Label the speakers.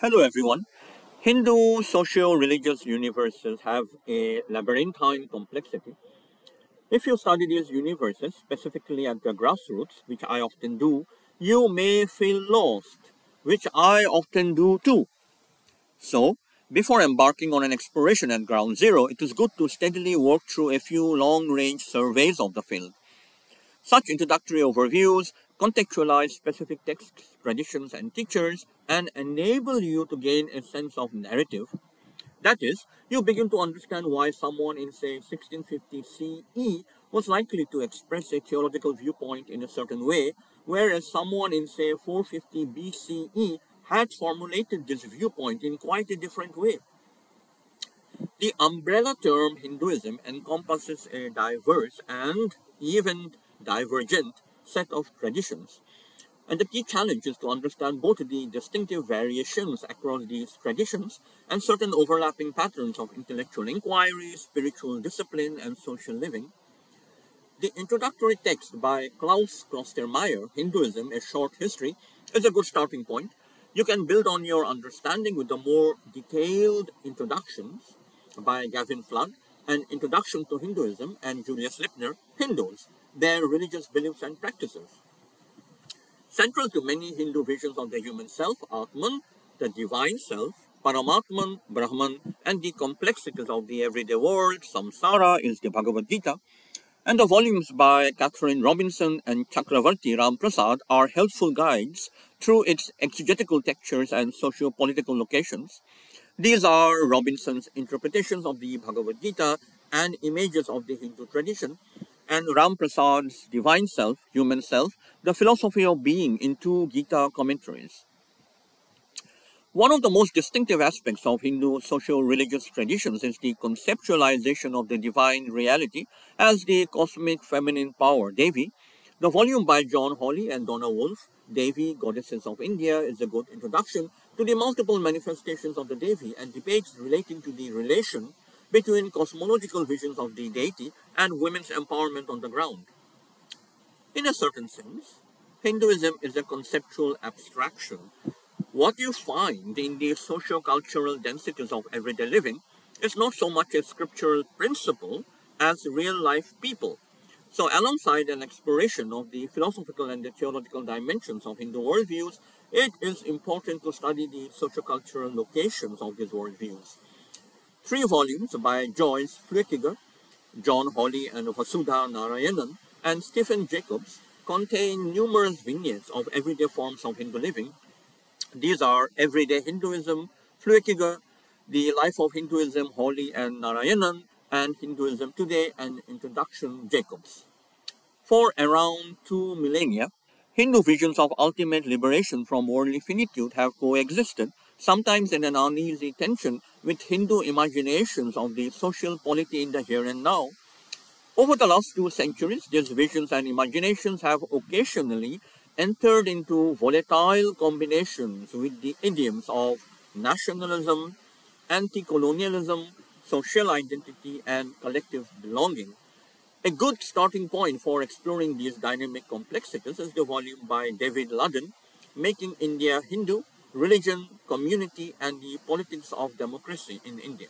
Speaker 1: Hello everyone. Hindu socio-religious universes have a labyrinthine complexity. If you study these universes, specifically at the grassroots, which I often do, you may feel lost, which I often do too. So, before embarking on an exploration at ground zero, it is good to steadily work through a few long-range surveys of the field. Such introductory overviews contextualize specific texts, traditions, and teachers and enable you to gain a sense of narrative. That is, you begin to understand why someone in, say, 1650 CE was likely to express a theological viewpoint in a certain way, whereas someone in, say, 450 BCE had formulated this viewpoint in quite a different way. The umbrella term Hinduism encompasses a diverse and even divergent set of traditions. And the key challenge is to understand both the distinctive variations across these traditions and certain overlapping patterns of intellectual inquiry, spiritual discipline, and social living. The introductory text by Klaus Klostermaier, Hinduism, A Short History, is a good starting point. You can build on your understanding with the more detailed introductions by Gavin Flood An Introduction to Hinduism and Julius Lipner, Hindus, their religious beliefs and practices. Central to many Hindu visions of the human self, Atman, the divine self, Paramatman, Brahman, and the complexities of the everyday world, Samsara, is the Bhagavad Gita, and the volumes by Catherine Robinson and Chakravarthi Ram-Prasad are helpful guides through its exegetical textures and socio-political locations. These are Robinson's interpretations of the Bhagavad Gita and images of the Hindu tradition, and Ram-Prasad's Divine Self, Human Self, The Philosophy of Being in two Gita commentaries. One of the most distinctive aspects of Hindu socio-religious traditions is the conceptualization of the divine reality as the cosmic feminine power, Devi. The volume by John Hawley and Donna Wulff, Devi, Goddesses of India, is a good introduction to the multiple manifestations of the Devi and debates relating to the relation between cosmological visions of the deity and women's empowerment on the ground. In a certain sense, Hinduism is a conceptual abstraction. What you find in the socio-cultural densities of everyday living is not so much a scriptural principle as real-life people. So alongside an exploration of the philosophical and the theological dimensions of Hindu worldviews, it is important to study the socio-cultural locations of these worldviews. Three volumes by Joyce Flueckiger, John Hawley and Vasudha Narayanan, and Stephen Jacobs contain numerous vignettes of everyday forms of Hindu living. These are Everyday Hinduism, Flueckiger, The Life of Hinduism, Hawley and Narayanan, and Hinduism Today and Introduction Jacobs. For around two millennia, Hindu visions of ultimate liberation from worldly finitude have coexisted sometimes in an uneasy tension with Hindu imaginations of the social polity in the here and now. Over the last two centuries, these visions and imaginations have occasionally entered into volatile combinations with the idioms of nationalism, anti-colonialism, social identity, and collective belonging. A good starting point for exploring these dynamic complexities is the volume by David Ludden, Making India Hindu, religion, community, and the politics of democracy in India.